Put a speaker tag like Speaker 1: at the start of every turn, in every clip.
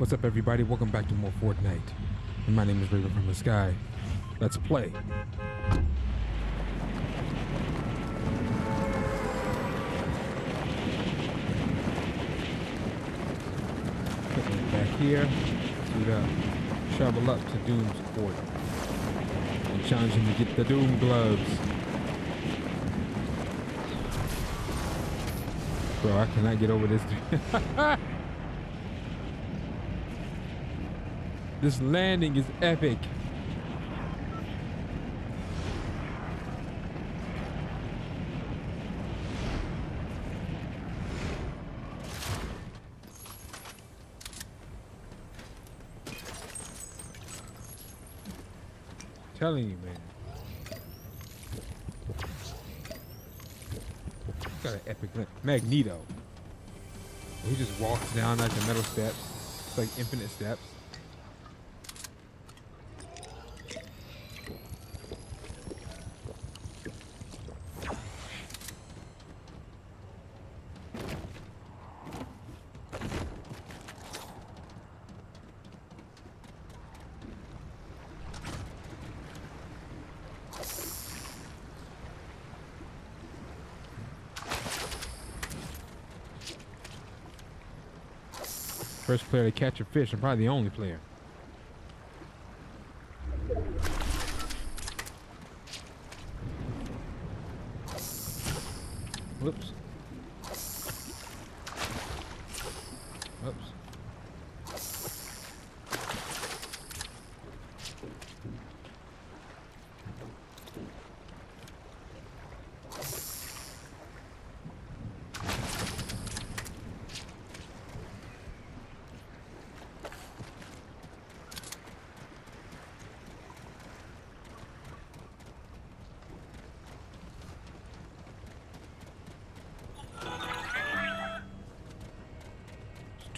Speaker 1: What's up, everybody? Welcome back to more Fortnite. And my name is Raven from the Sky. Let's play. Back here, to the shovel up to Doom's Court. And challenge him to get the Doom gloves. Bro, I cannot get over this. this landing is epic. telling you, man. Got an epic Magneto. He just walks down like the metal steps. It's like infinite steps. First player to catch a fish and probably the only player.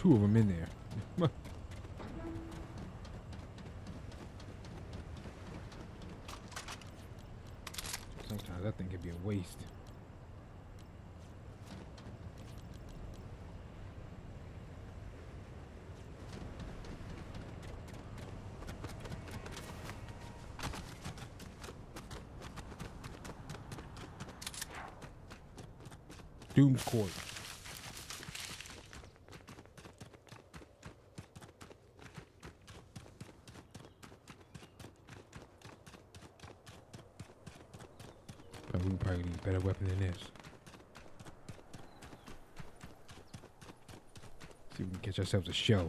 Speaker 1: Two of them in there. Sometimes that thing can be a waste. Doom's Court. Better weapon than this. See if we can catch ourselves a show.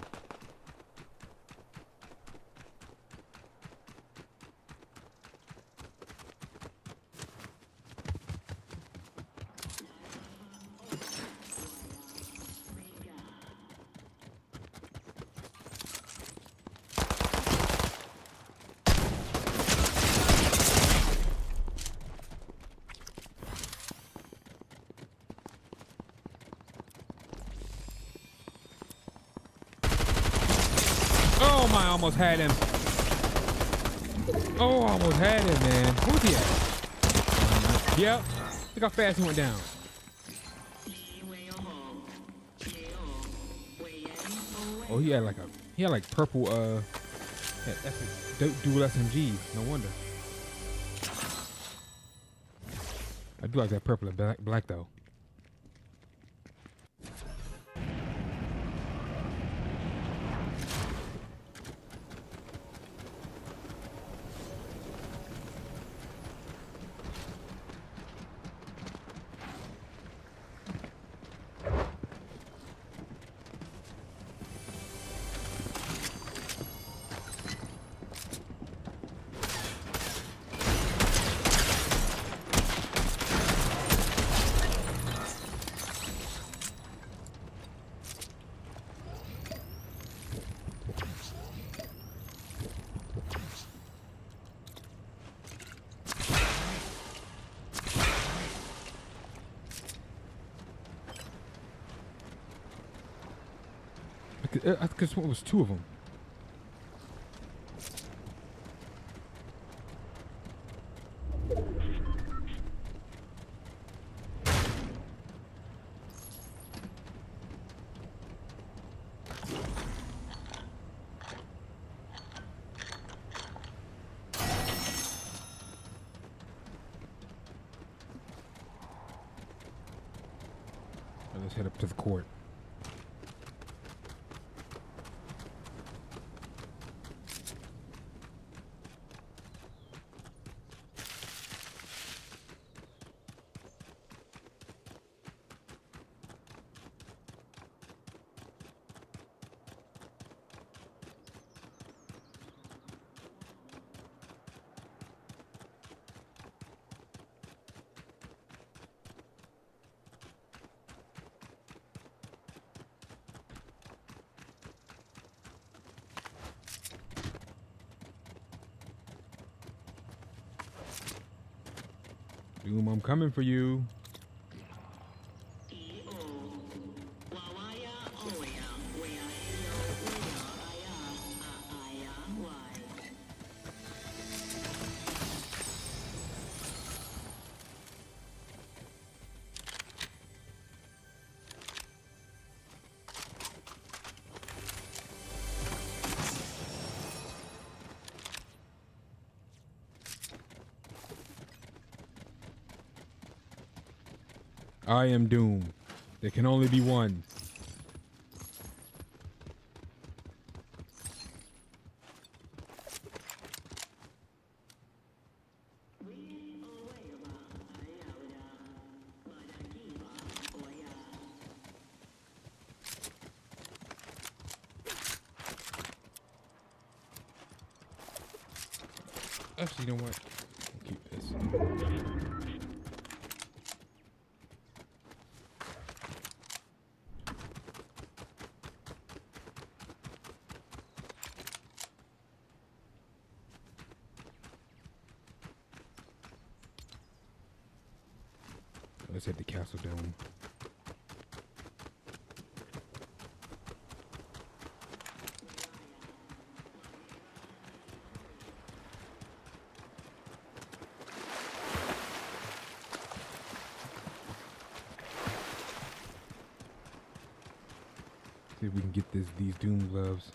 Speaker 1: I almost had him. Oh, almost had him, man. Who's he at? Yep. Look how fast he went down. Oh, he had like a he had like purple uh epic dual SMG. No wonder. I do like that purple and black, black though. I guess what was two of them. Let's head up to the court. I'm coming for you. I am Doom. There can only be one. Actually, you know what? I'll keep this. Let's hit the castle dome. See if we can get this these doom gloves.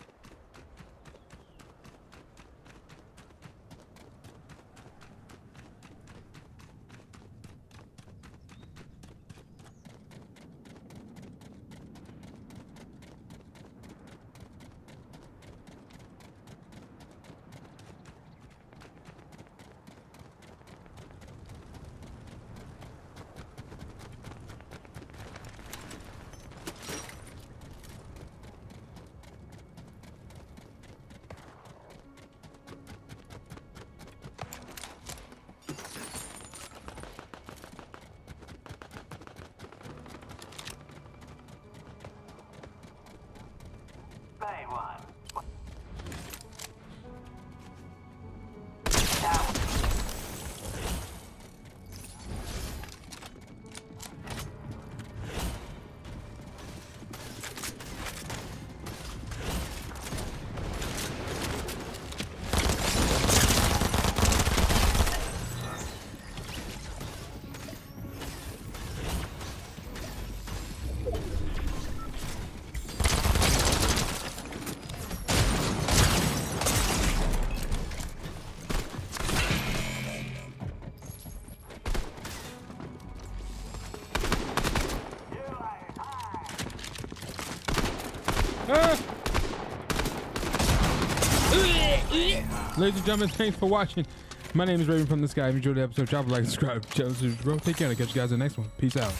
Speaker 1: Ladies and gentlemen, thanks for watching. My name is Raven from the Sky. If you enjoyed the episode, drop a like, subscribe, channel, grow. Take care, and I'll catch you guys in the next one. Peace out.